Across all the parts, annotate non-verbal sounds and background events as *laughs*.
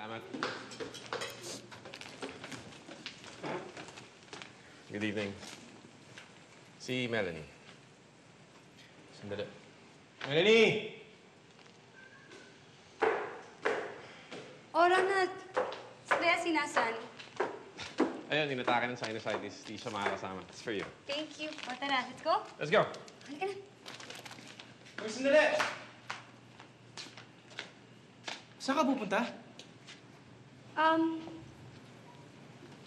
Salamat. Good evening. Si Melanie. Sandali. Melanie! O, Ronald. Kaya sinasan. Ayun, inatake ng sinusitis. Di siya makakasama. It's for you. Thank you. O, tara. Let's go. Let's go! Halika na. Uy, sandali! Saan ka pupunta? Um,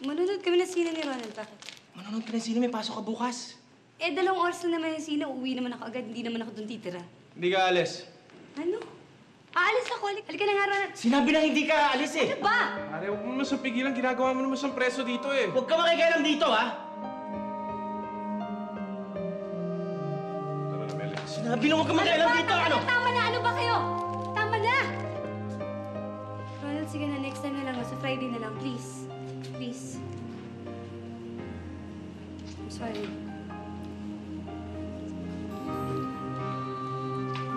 manunod kami ng sine ni Ronald. Bakit? Manonood ka ng sine, may pasok ka bukas. Eh, dalawang oras na naman yung sine. Uuwi naman ako agad. Hindi naman ako doon titira. Hindi ka alis. Ano? Aalis ako. Halika halika na nga, Ronald. Sinabi na hindi ka aalis eh. Ano ba? Pare, huwag mo naman sa pigilan. Ginagawa mo naman siyang preso dito eh. Huwag ka makikialam dito, ha? Tara na, Melanie. Sinabi na huwag ka makikialam ba? dito, Tama ano? na, tama na. Ano ba kayo? Sige na. Next time na lang. Sa Friday na lang. Please. Please. I'm sorry.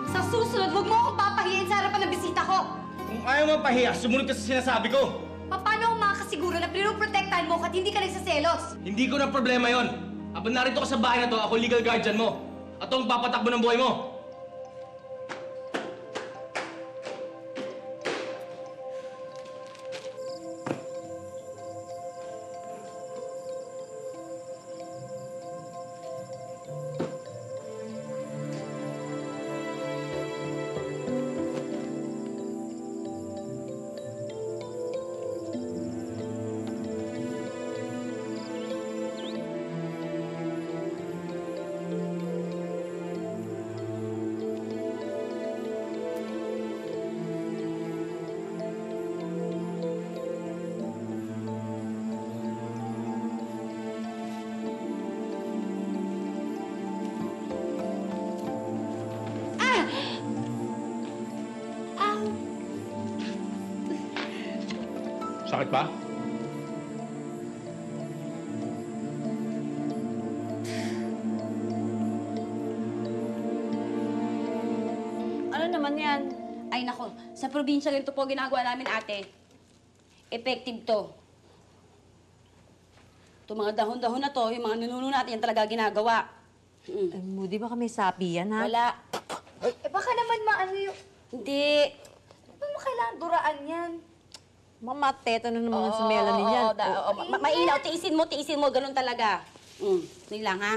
Sa susunod, huwag mo akong papahiyain sa harapan ng bisita ko. Kung ayaw mo pahiya, sumunod ka sa sinasabi ko. Pa- Paano ako makakasiguro na pinoprotektahan mo at hindi ka nagsaselos? Hindi ko na problema yon. Habang narito ka sa bahay na to, ako legal guardian mo. At ang papatakbo ng buhay mo. Sakit ba? Ano naman yan? Ay nako, sa probinsya ganito po ginagawa namin ate. Effective to. Itong mga dahon-dahon na to, yung mga nununo natin, yan talaga ginagawa. Mm. Ay, Moody, baka may sapi yan, ha? Wala. Eh, baka naman maano yung... Hindi. Ano mo kailangan duraan yan? Mamateto na naman Oo, Melanie oo, yan. oo, da- oo, ma- Mainaw, tiisin mo, tiisin mo, ganun talaga. Mm, yun lang ha.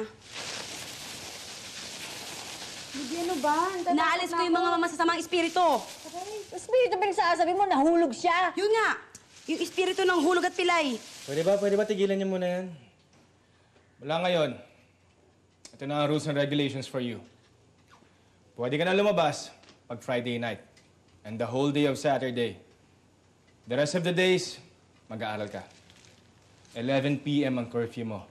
Hindi ano ba? Naalis ko yung mga masasamang espiritu. Espiritu ba yung sasabi mo? Nahulog siya. Yun nga, yung espiritu ng hulog at pilay. Pwede ba? Pwede ba tigilan niyo muna yan? Mula ngayon, ito na ang rules and regulations for you. Pwede ka na lumabas pag Friday night and the whole day of Saturday. The rest of the days, mag-aaral ka. 11 p.m. ang curfew mo.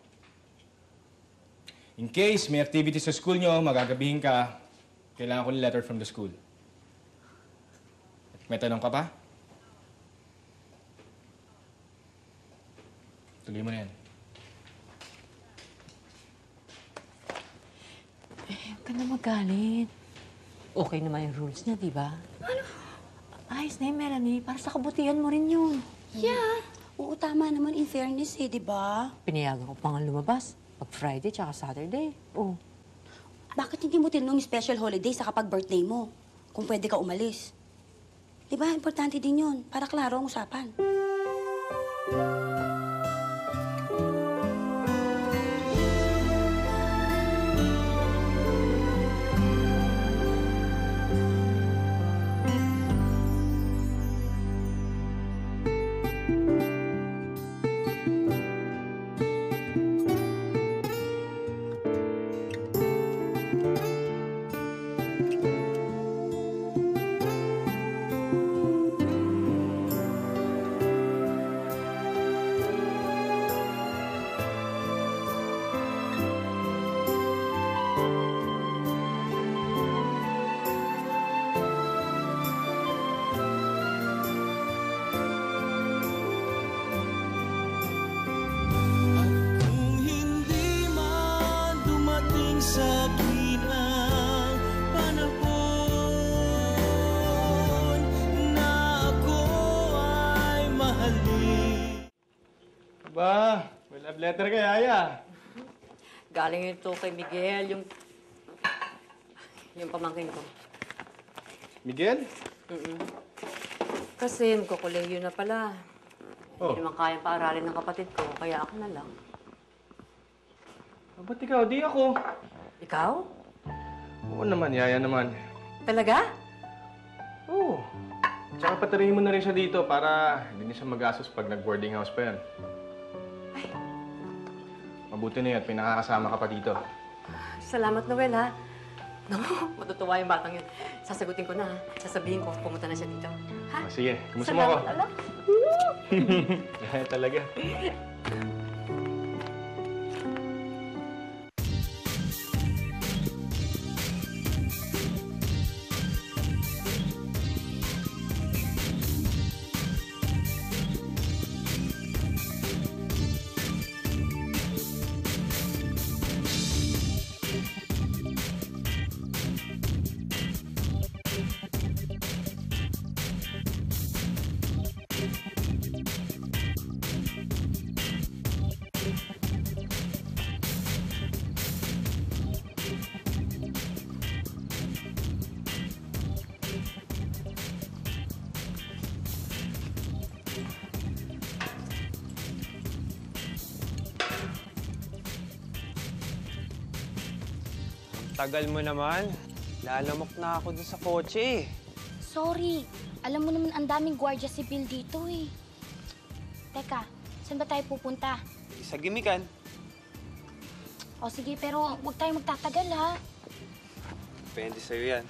In case may activity sa school nyo, magagabihin ka, kailangan ko ng letter from the school. May tanong ka pa? Tuloy mo na yan. Huwag ka na magalit. Okay naman yung rules niya, di ba? Ano? Ayos na yun, Melanie. Para sa kabutihan mo rin yun. Yeah. Oo, tama naman in fairness eh, di ba? Pinayagan ko pa nga lumabas. Pag Friday tsaka Saturday. Oh. Bakit hindi mo tinanong yung special holiday sa kapag birthday mo? Kung pwede ka umalis. Di ba? Importante din yun. Para klaro ang usapan. Letter kay Aya. Galing ito kay Miguel, yung... Yung pamangkin ko. Miguel? Mm-mm. Kasi magkukuleyo na pala. Oh. Hindi naman kayang paaralin ng kapatid ko, kaya ako na lang. Ah, Ba't ikaw? Di ako. Ikaw? Oo naman, Yaya naman. Talaga? Oo. Tsaka patirahin mo na rin siya dito para hindi niya siya magastos pag nag-boarding house pa yan. Mabuti na yun at may nakakasama ka pa dito. Salamat, Noel, ha? Naku, matutuwa yung batang yun. Sasagutin ko na, ha? Sasabihin ko, pumunta na siya dito. Ha? Ah, sige, kumusta mo ako? Salamat, ala. Yaya talaga. Tagal mo naman. Lalamok na ako dun sa kotse eh. Sorry. Alam mo naman ang daming gwardiya sibil dito eh. Teka, saan ba tayo pupunta? Sa gimikan. O sige, pero huwag tayo magtatagal ha. Depende sa'yo yan.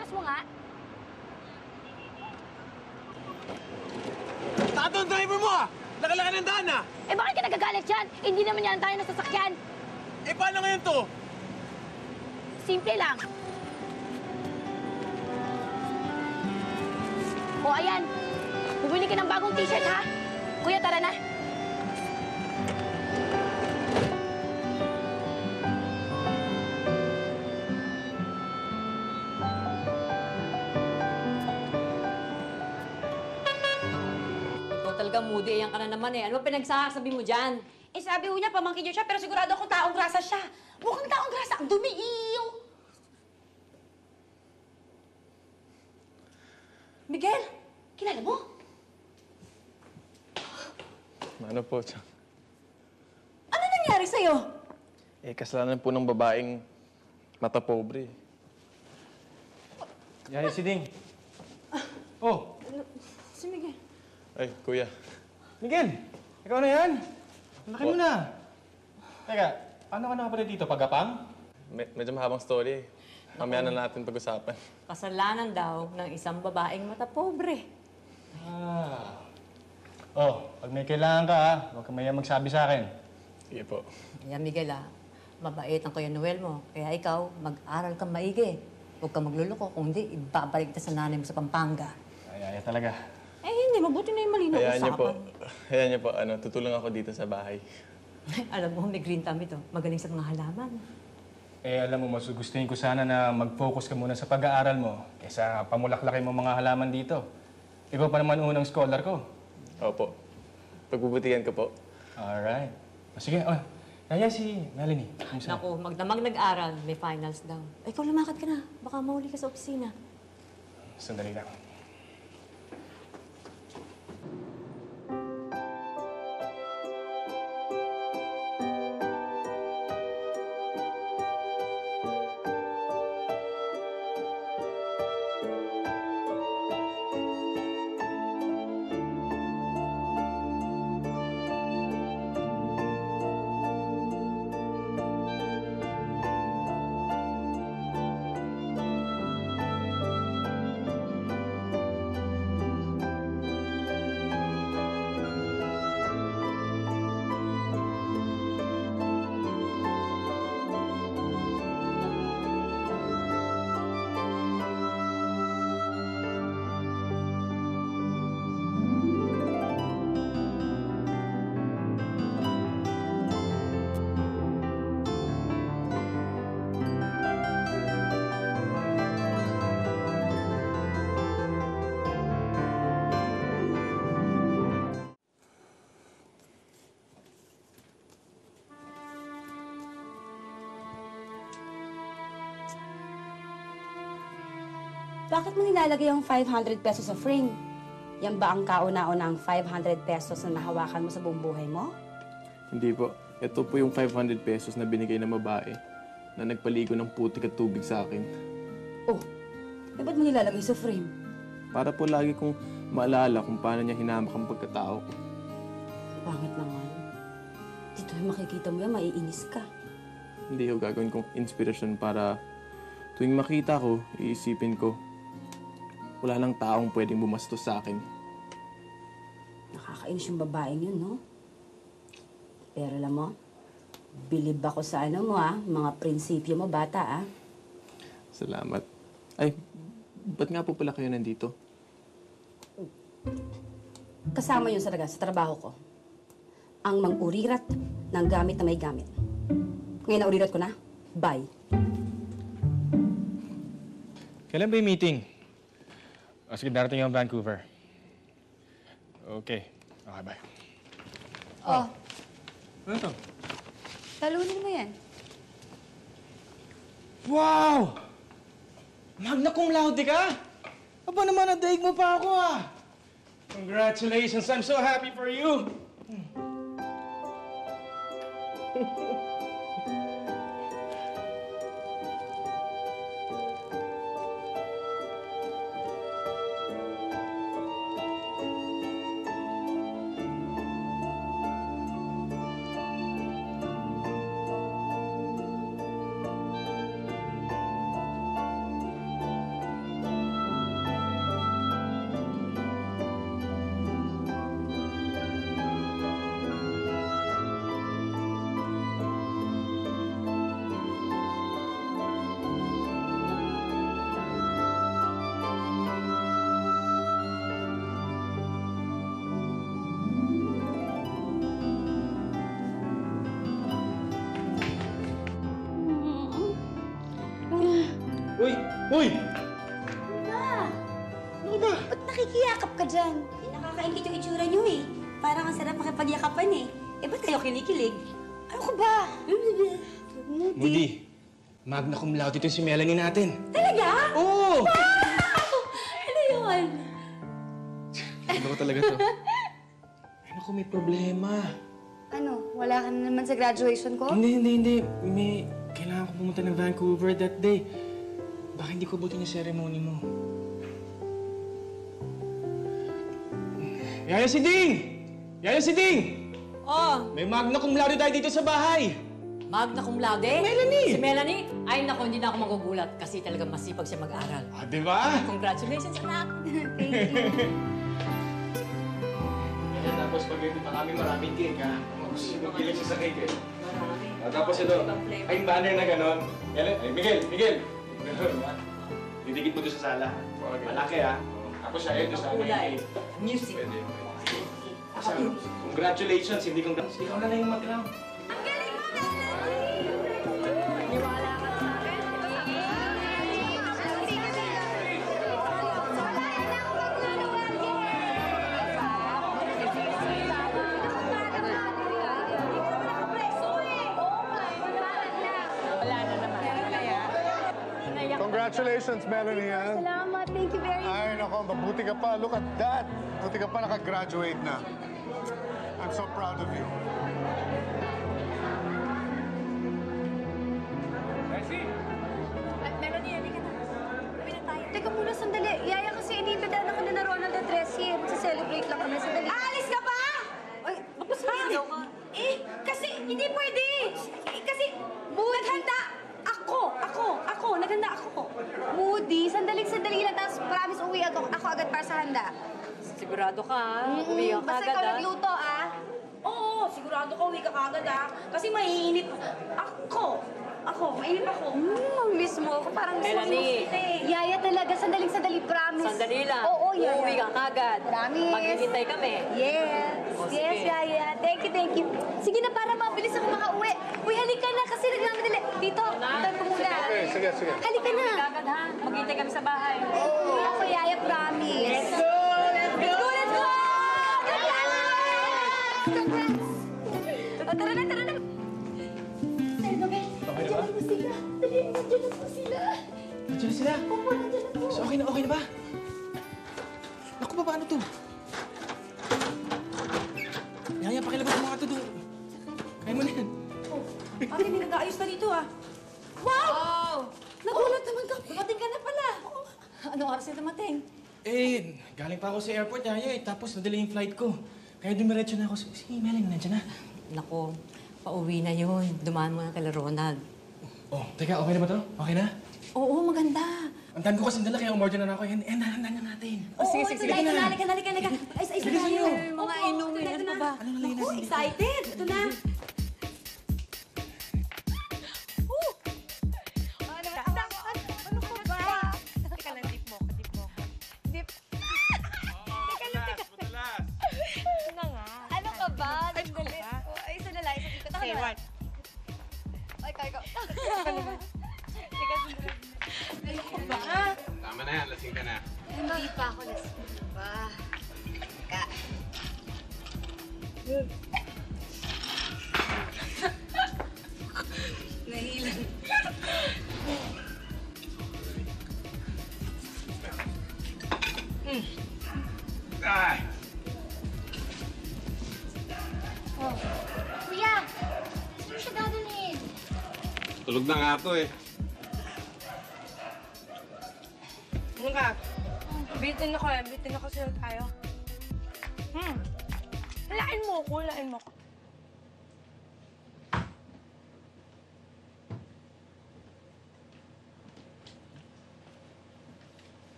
Atras mo nga. Tato ang driver mo ah! Lakalaki ng daan ah! Eh bakit ka nagagalit dyan? Hindi naman yan tayo nasasakyan. Eh paano ngayon to? Simple lang. O ayan, bumili ka ng bagong t-shirt ha? Kuya, tara na. Ikaw talaga moody, ayan ka na naman eh. Ano ba pinagsasabi mo dyan? Eh sabi ho niya, pamangkin niyo siya, pero sigurado akong taong grasa siya. Mukhang taong grasa, ang dumi iyo. Miguel, kilala mo? Ano po, Chang? Ano nangyari sa'yo? Eh, kasalanan po ng babaeng mata pobre. Yaya si Ding. Oh, Si Miguel. Ay, kuya. Miguel! Ikaw na yan! Laki mo na! Teka, paano ka nakapalit dito? Pagapang? Me- medyo mahabang story. Mamaya na natin pag-usapan. Kasalanan daw ng isang babaeng mata pobre. Ah. Oh, pag may kailangan ka ha, huwag ka maya magsabi sa akin. Sige po. Kaya Miguel ah, mabait ang Kuya Noel mo. Kaya ikaw, mag-aral kang maigi. Huwag kang magluloko, kung hindi, ibabalik kita sa nanay mo sa Pampanga. Ay, ay, talaga. Hindi, mabuti na yung malinaw Hayaan niyo po. usapan. Hayaan niyo po, ano, tutulong ako dito sa bahay. Alam mo, may green thumb ito. Magaling sa mga halaman. Eh, alam mo, mas gustuhin ko sana na mag-focus ka muna sa pag-aaral mo kaysa pamulaklakin mo mga halaman dito. Ikaw pa naman unang scholar ko. Opo. Pagbubutihan ko po. Alright. O, sige, oh, Yaya si Melanie. Kumusta? Naku, magdamag nag-aral, may finals daw. Eh, ikaw lumakad ka na. Baka mahuli ka sa opisina. Sandali lang. Bakit mo nilalagay ang 500 pesos sa frame? Yan ba ang kauna-una ang 500 pesos na nahawakan mo sa buong buhay mo? Hindi po. Ito po yung 500 pesos na binigay ng babae na nagpaligo ng putik at tubig sa akin. Oh, eh ba't mo nilalagay sa frame? Para po lagi kong maalala kung paano niya hinamak ang pagkatao ko. Pangit naman. Dito yung makikita mo yan, maiinis ka. Hindi ko gagawin kong inspirasyon para tuwing makita ko, iisipin ko, wala lang taong pwedeng bumastos sa akin. Nakakainis yung babaeng yun, no? Pero alam mo, bilib ako sa ano mo, ah, mga prinsipyo mo, bata, ah. Salamat. Ay, ba't nga po pala kayo nandito? Kasama yun sa, sa trabaho ko. Ang mang-urirat ng gamit na may gamit. Ngayon na urirat ko na, bye. Kailan ba yung meeting? O sige, darating yung Vancouver. Okay. Okay, bye. Oh, Ano to? talunin mo yan. Wow! Magna cum laude ka? Aba naman, nadaig mo pa ako ah! Congratulations! I'm so happy for you! *laughs* Parang ang sarap makipagyakapan eh. Eh, ba't kayo kinikilig? Ano ka ba? *laughs* Moody, magna cum laude ito si Melanie natin. Talaga? Oo! Ano yun? Ano ko talaga to? *laughs* Ano ko may problema? Ano, wala ka na naman sa graduation ko? Hindi, hindi, hindi. May kailangan ko pumunta ng Vancouver that day. Baka hindi ko buti yung ceremony mo. Yaya si Ding! Yaya si Ding! Oh, May magna cum laude tayo dito sa bahay! magna cum laude? Melanie! Si Melanie? Ay, naku, hindi na ako magugulat kasi talaga masipag siya mag-aral. Ah, di ba? Congratulations, anak! *laughs* *laughs* Ayan, tapos pag pa kami maraming cake, ha? Magkilig siya sa cake, eh. Ah, tapos ito, ay yung banner na gano'n. Yan, ay, Miguel, Miguel! Didikit mo doon sa sala. Malaki, ha? Tapos siya, doon sa ano yung Kulay. Music. Pwede, pwede. Asa, Congratulations, hindi congratulations. Ikaw na lang yung mag-round. Congratulations, Melanie. ah. Thank you very much. Ay, nako, mabuti ka pa. Look at that. Mabuti ka pa nakagraduate na. I'm so proud of you. Melanie, halika na. Uwi na tayo. Teka muna, sandali. Yaya kasi iniimbitahan ako na Ronald at Ressie. Magsa-celebrate lang kami. Sandali. Aalis ka pa? Ay, bakit sumigaw ka? Eh, kasi hindi pwede. Eh, kasi ako, ako, naghanda ako. Moody, sandaling-sandali lang. Tapos promise uwi ako, ako agad para sa handa. Sigurado ka, ha? Uwi ka Basta agad, ikaw nagluto, ah. Oo, sigurado ka uwi ka kagad ah. Kasi mainit. Ako, ako, mainit ako. Hmm, miss mo ako. Parang miss mo Melanie. kita eh. Yaya talaga, sandaling-sandali, promise. Sandali lang. Oo, Yaya. Uuwi ka kagad. Promise. Maghihintay kami. Yes. O, yes, sige. Yaya. Thank you, thank you. Sige na, para mabilis ako makauwi. Uy, halika na kasi nagmamadali. Dito, dito ko muna. Okay, sige, sige. Halika na. Kagad, ha? Maghihintay kami sa bahay. Ako, Yaya, promise. Ay, Nobel. Nandiyan na po sila. Dali, nandiyan na sila. Sila. Opo, nandiyan na po. okay na, okay na ba? Naku, ba, paano to? Yaya, pakilabas mo nga to doon. Kaya mo na yan. Ate, may nag-aayos na dito ah. Wow! Nagulat naman ka. Dumating ka na pala. Anong oras na dumating? Eh, galing pa ako sa airport, Yaya, eh. Tapos nadali yung flight ko. Kaya dumiretso na ako. Sige, Melanie, nandiyan na. Nako, pauwi na yun. Dumaan mo na kay Ronald. Oh, teka, okay na ba to? Okay na? Oo, maganda. Ang dami ko kasing dala, kaya umorder na ako. Yan, eh, nahandan na natin. Oh, sige, sige, sige. Halika na, halika halika na. Ay, sa isa Bilisan tayo. niyo. Mga inumin, ito ano pa ba? Ano na lang Naku, excited. Ito na. Hindi pa ako lasing pa. Teka. Nahilan. Ay! Oh. Kuya, saan siya dadalhin? Tulog na nga to eh. Sa'yo tayo. Hmm. Lain mo ko, lain mo ko.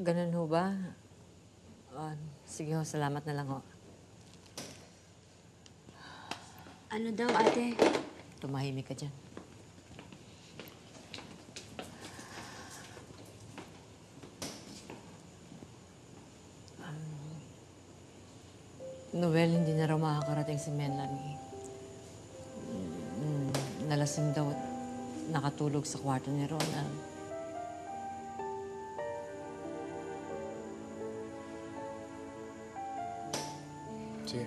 Ganun ho ba? Ah, sige ho, salamat na lang ho. Ano daw, ate? Tumahimik ka dyan. Um, Noel, hindi na raw makakarating si Melanie. Mm, nalasing daw at nakatulog sa kwarto ni Ronald. Sige.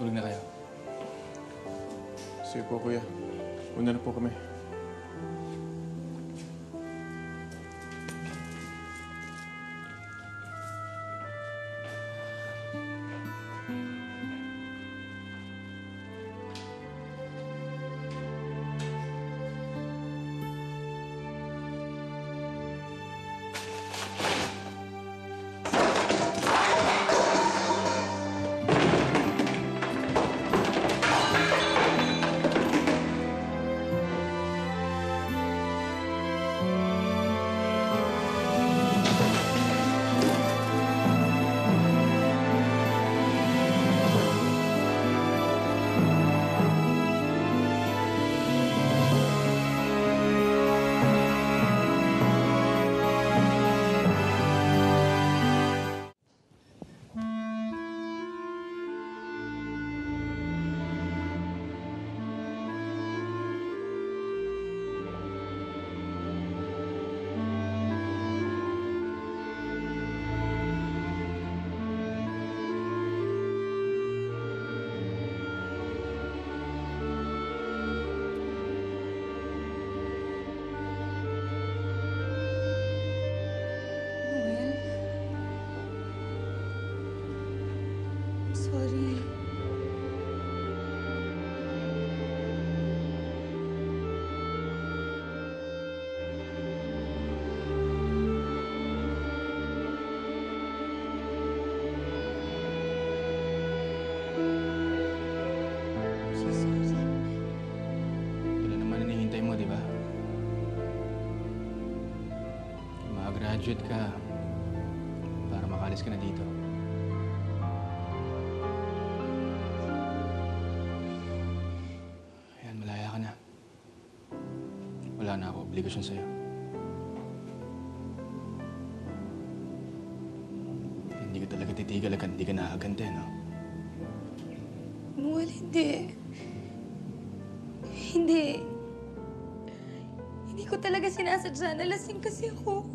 Tulog na kayo. Sige po, kuya. Una na po kami. Wala na ako obligasyon sa'yo. Hindi ka talaga titigil agad hindi ka nakagante, no? Noel, hindi. Hindi. Hindi ko talaga sinasadya. Nalasing kasi ako.